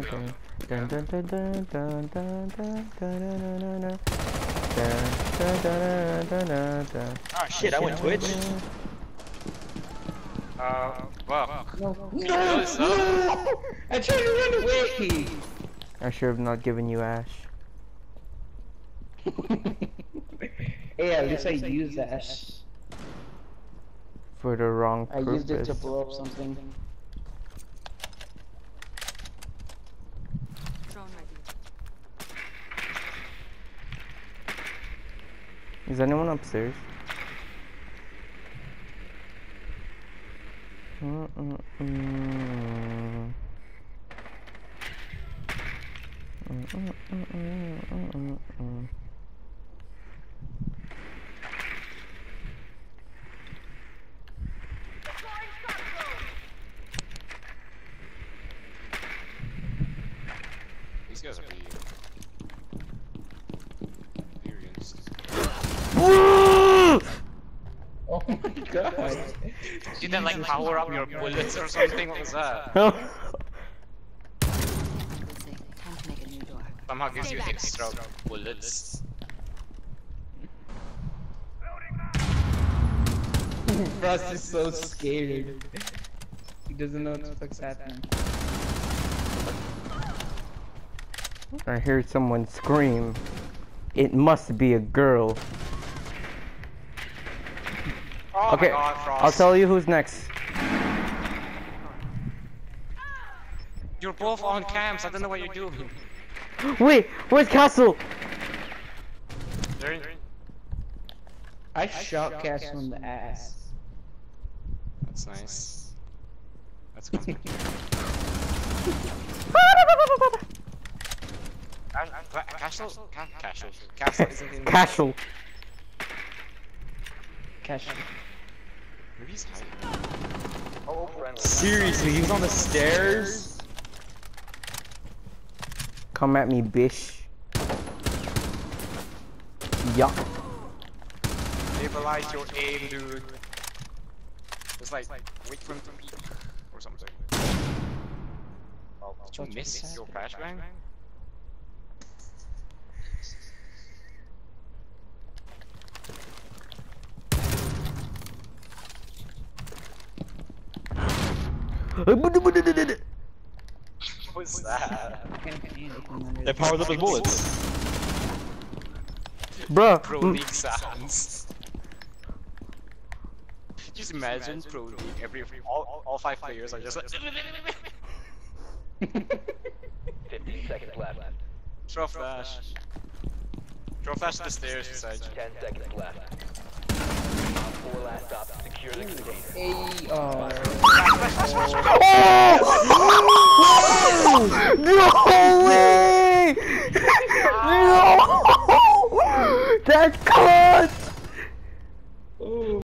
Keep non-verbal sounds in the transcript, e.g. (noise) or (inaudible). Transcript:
Dun dun dun dun dun dun dun dun dun dun Dun dun dun dun dun dun Ah shit, I went Twitch. Uh, well. No! No! (laughs) I tried to run away! I should have not given you Ash. (laughs) hey, at least I used Ash. For the wrong I purpose. used it to blow up something. Is anyone upstairs? These guys are being (laughs) Oh my god. Did that like power up your bullets or something? What was that? Good thing. Time to make a new door. Somehow gives you extra bullets. (laughs) Frost is so scared. He doesn't know what the fuck's happening. I hear someone scream. It must be a girl. Oh Okay, my god, Frost. I'll tell you who's next. You're both on camps, I don't know what you're doing. (gasps) Wait, where's Castle? They're I shot Castle in the ass. That's nice. That's (laughs) good. (laughs) Castle? Ca- Castle. Castle isn't in Castle. Cash. Maybe he's hiding. Seriously, he was on the stairs? Come at me, bish. Yuck. Stabilize your aim, dude. Just like, wait for him to peek or something. Did you miss your flashbang? What's that? Can't see anything under They powered up his bullets. Bruh. Pro mm, League sounds. Just imagine Pro League, every all, all five players are just like 15 seconds left. throw flash. Throw flash to the stairs beside you. 10 seconds left. Op 4 last stop. Secure the container. Hey, oh. No way! No! (laughs) That's close!